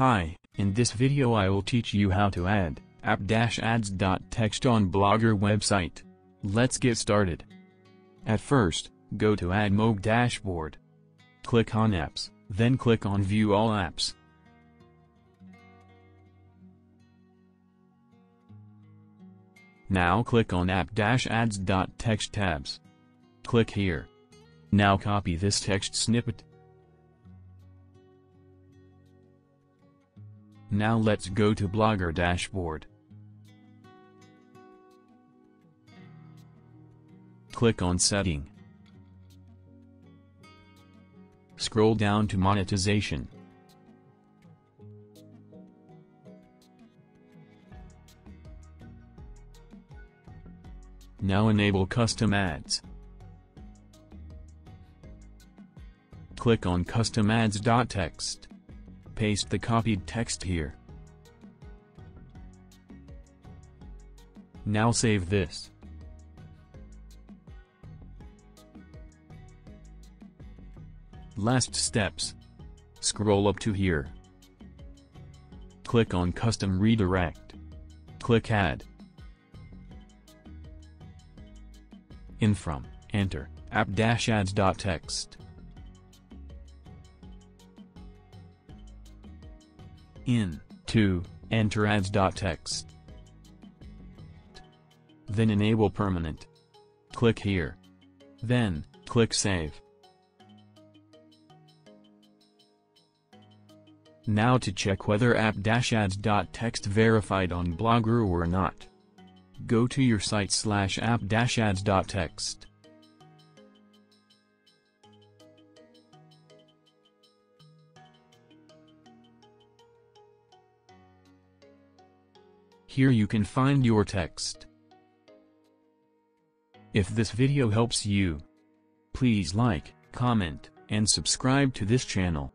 Hi, in this video I will teach you how to add app-ads.txt on Blogger website. Let's get started. At first, go to AdMob dashboard. Click on Apps, then click on View All Apps. Now click on app-ads.txt tabs. Click here. Now copy this text snippet. Now let's go to Blogger dashboard. Click on Setting. Scroll down to Monetization. Now enable Custom Ads. Click on Custom Ads.txt. Paste the copied text here. Now save this. Last steps. Scroll up to here. Click on Custom Redirect. Click Add. In from, enter, app-ads.txt. In, to, enter ads.txt. Then enable permanent. Click here. Then, click Save. Now to check whether app-ads.txt verified on Blogger or not. Go to your site slash app-ads.txt. Here you can find your text. If this video helps you, please like, comment, and subscribe to this channel.